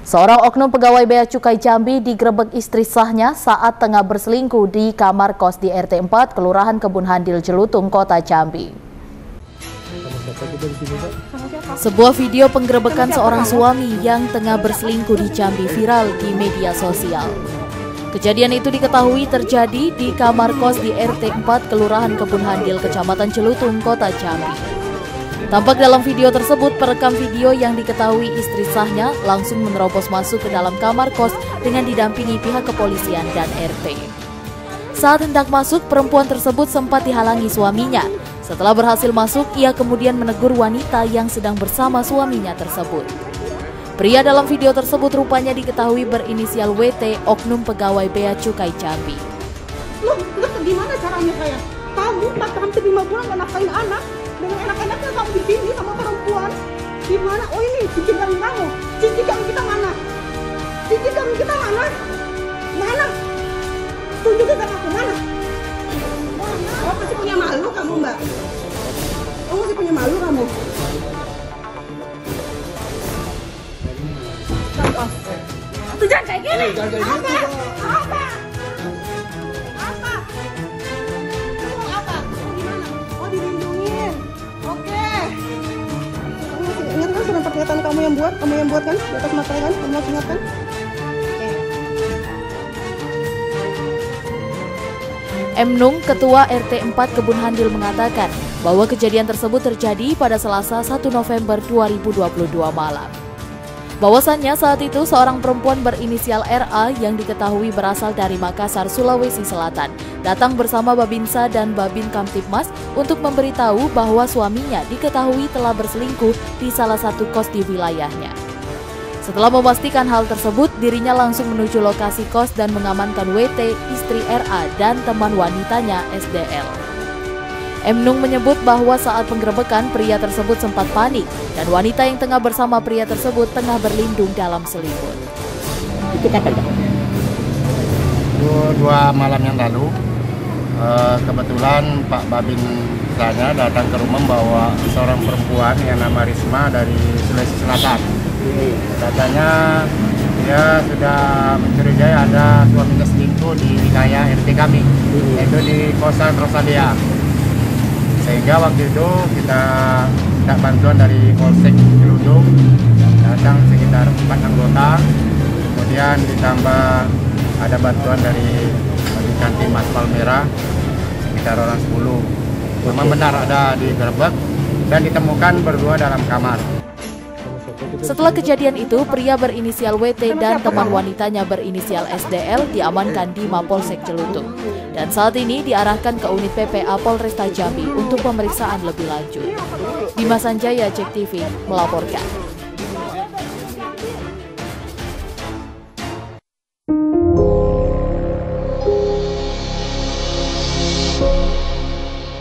Seorang oknum pegawai Bea Cukai Jambi digerebek istri sahnya saat tengah berselingkuh di kamar kos di RT 4 Kelurahan Kebun Handil Jelutung, Kota Jambi. Sebuah video penggerebekan seorang suami yang tengah berselingkuh di Jambi viral di media sosial. Kejadian itu diketahui terjadi di kamar kos di RT 4 Kelurahan Kebun Handil, Kecamatan Jelutung, Kota Jambi. Tampak dalam video tersebut perekam video yang diketahui istri sahnya langsung menerobos masuk ke dalam kamar kos dengan didampingi pihak kepolisian dan RT. Saat hendak masuk, perempuan tersebut sempat dihalangi suaminya. Setelah berhasil masuk, ia kemudian menegur wanita yang sedang bersama suaminya tersebut. Pria dalam video tersebut rupanya diketahui berinisial WT, oknum pegawai Bea Cukai Jambi. Loh, gimana caranya saya? Kamu hampir lima bulan nafkahin anak, dengan enak-enaknya kamu di sini sama perempuan. Gimana? Oh ini cincin kami kamu. Cincin kami kita mana? Cincin kami kita mana? Mana? Tunjukkan sama aku mana? Oh masih punya malu kamu mbak. Oh masih punya malu kamu. Tuh jangan kayak gini. Apa? Apa? Pernyataan kamu yang buat, kamu yang buat kan di atas materai kan, kamu harus ingatkan. M. Nung, Ketua RT 4 Kebun Handil mengatakan bahwa kejadian tersebut terjadi pada Selasa 1 November 2022 malam. Bahwasannya saat itu seorang perempuan berinisial RA yang diketahui berasal dari Makassar, Sulawesi Selatan, datang bersama Babinsa dan Babin Kamtipmas untuk memberitahu bahwa suaminya diketahui telah berselingkuh di salah satu kos di wilayahnya. Setelah memastikan hal tersebut, dirinya langsung menuju lokasi kos dan mengamankan WT, istri RA, dan teman wanitanya SDL. M. Nung menyebut bahwa saat penggerebekan pria tersebut sempat panik dan wanita yang tengah bersama pria tersebut tengah berlindung dalam selimut. Dua, dua malam yang lalu, eh, kebetulan Pak Babin saya datang ke rumah membawa seorang perempuan yang nama Risma dari Sulawesi Selatan. Katanya dia sudah mencurigai ada suaminya selingkuh di wilayah RT kami, yaitu di kosan Rosalia sehingga waktu itu kita minta bantuan dari Polsek Geludung. Datang sekitar empat anggota. Kemudian ditambah ada bantuan dari kantin Mas Palmera sekitar orang 10 memang benar ada di gerbek. Dan ditemukan berdua dalam kamar setelah kejadian itu, pria berinisial WT dan teman wanitanya berinisial SDL diamankan di Mapolsek Celutung. Dan saat ini diarahkan ke unit PPA Polresta Jambi untuk pemeriksaan lebih lanjut. Dimas Sanjaya, Cek TV, melaporkan.